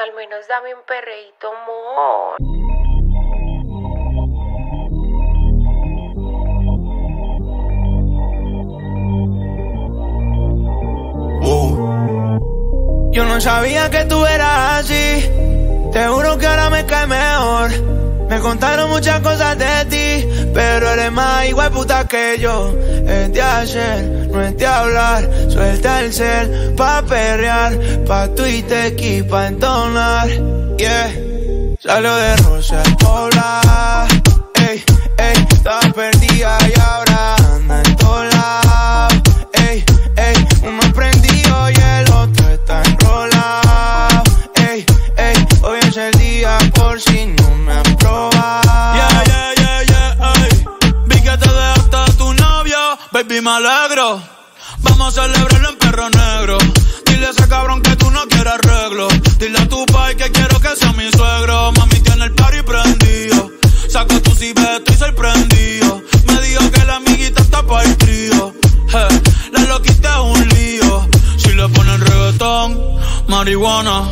Al menos dame un perreíto, amor. Yo no sabía que tú eras así. Te juro que ahora me cae mejor. Me contaron muchas cosas de ti, pero eres más igual puta que yo. Es de hacer, no es de hablar. Suelta el cel pa' perrear, pa' Twitter y pa' entonar. Yeah. Salió de Rosa Hola, ey, ey, estaba perdida me alegro. Vamos a celebrarlo en perro negro. Dile a ese cabrón que tú no quieres arreglo. Dile a tu pai que quiero que sea mi suegro. Mami tiene el party prendido. Saca tu cibeto estoy sorprendido. Me dijo que la amiguita está para el trío. Eh, la loquita es un lío. Si le ponen reggaetón, marihuana.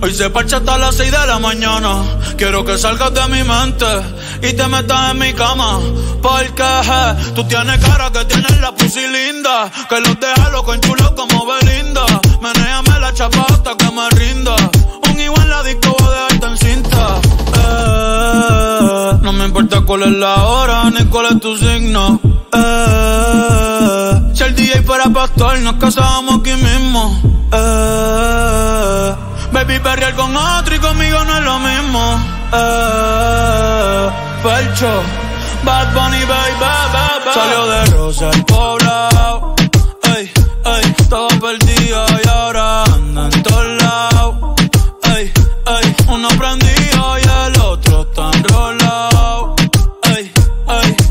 Hoy se parcha hasta las 6 de la mañana. Quiero que salgas de mi mente y te metas en mi cama. Porque tú tienes cara que tienes la pussy Que los deja loco en chulo como Belinda. Menéame la chapa hasta que me rinda. Un igual la disco voy a dejarte en cinta. Eh, no me importa cuál es la hora ni cuál es tu signo. Eh, si el DJ fuera pastor, nos casábamos aquí mismo. Eh, baby, perrear con otro y conmigo no es lo mismo. Eh, Felcho, Bad Bunny, baby, baby. Salió de Rosa el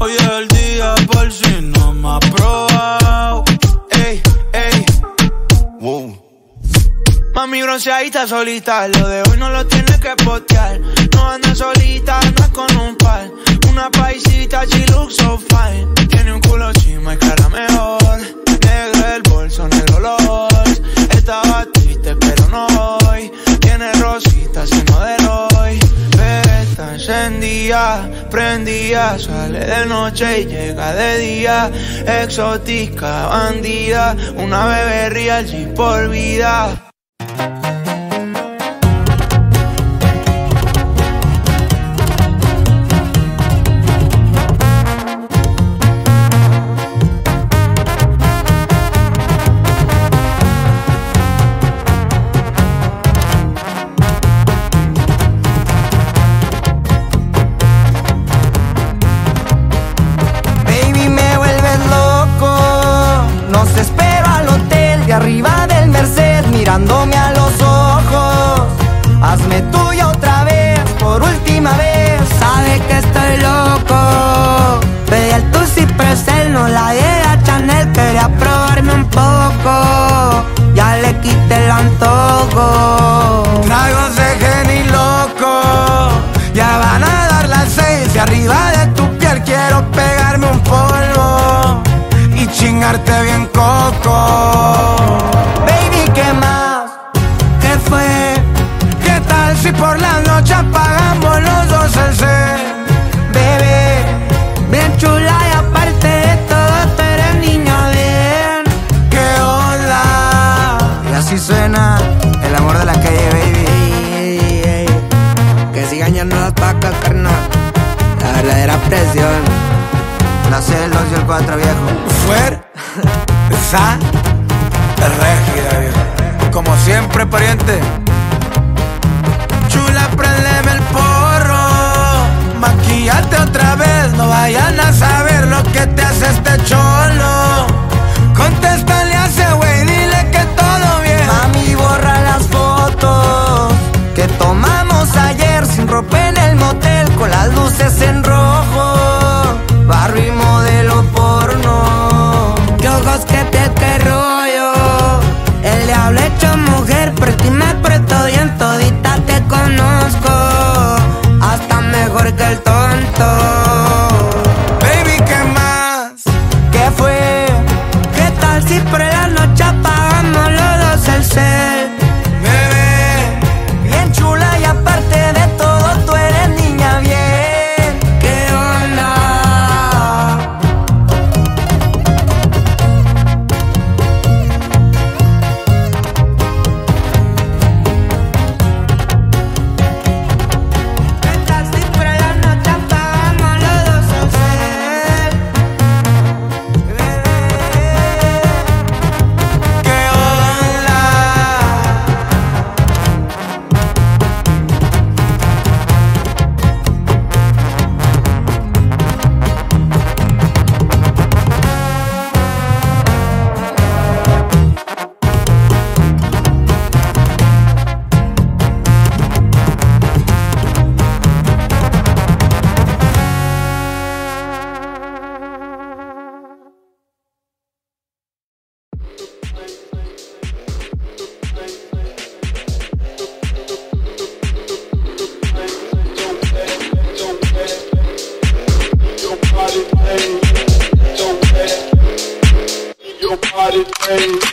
hoy es el día por si no me ha probado. Ey, ey. Mami bronceadita solita, lo de hoy no lo tienes que postear. No anda solita, anda con un par. Una paisita, she looks so fine. Encendida, prendida, sale de noche y llega de día. Exótica, bandida, una bebé real, G por vida. Chingarte bien coco. Baby, ¿qué más? ¿Qué fue? ¿Qué tal si por la noche apagamos los dos el cel? Bebé, bien chula y aparte de todo tú eres niño bien. ¿Qué onda? Y así suena el amor de la calle, baby. Que sigan no las vacas, carnal. La verdadera presión. El 2 y el 4, viejo. Fuerza Régida, viejo. Como siempre, pariente. Chula, prendeme el porro. Maquillate otra vez. No vayan a saber lo que te hace este cholo. Yay!